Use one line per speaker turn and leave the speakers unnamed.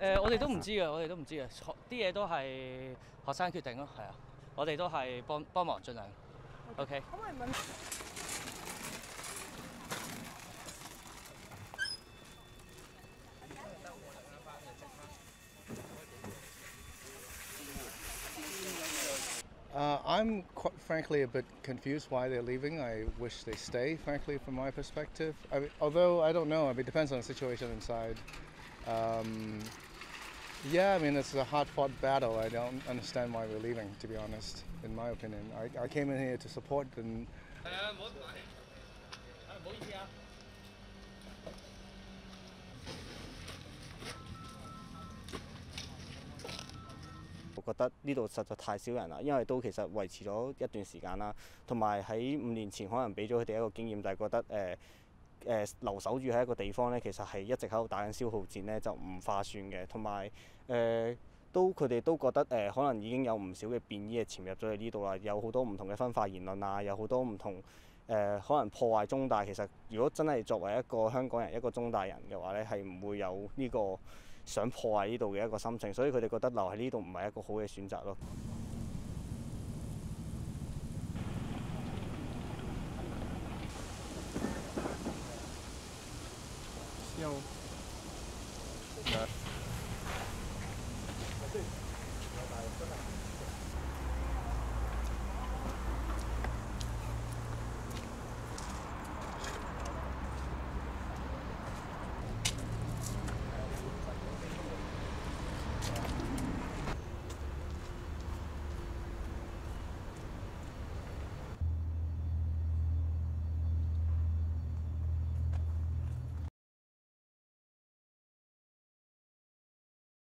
诶、我哋都唔知嘅，我哋都唔知嘅，学啲嘢都系学生决定咯，系啊，我哋都系帮帮忙尽量。OK。
可唔可以问？
Uh, I'm quite frankly a bit confused why they're leaving. I wish they stay, frankly, from my perspective. I mean, although I don't know, I mean, it depends on the situation inside. Um, yeah, I mean, it's a hard fought battle. I don't understand why we're leaving, to be honest, in my opinion. I, I came in here to support and
我觉得呢度实在太少人啦，因为都其实维持咗一段时间啦，同埋喺五年前可能俾咗佢哋一个经验，就系觉得诶 誒、呃留守住喺一個地方呢，其實係一直喺度打緊消耗戰呢，就唔划算嘅，同埋誒都佢哋都覺得誒、呃可能已經有唔少嘅便衣係潛入咗去呢度啦，有好多唔同嘅分化言論啊，有好多唔同誒、呃可能破壞中大。其實如果真係作為一個香港人一個中大人嘅話呢，係唔會有呢個想破壞呢度嘅一個心情，所以佢哋覺得留喺呢度唔係一個好嘅選擇咯。
não.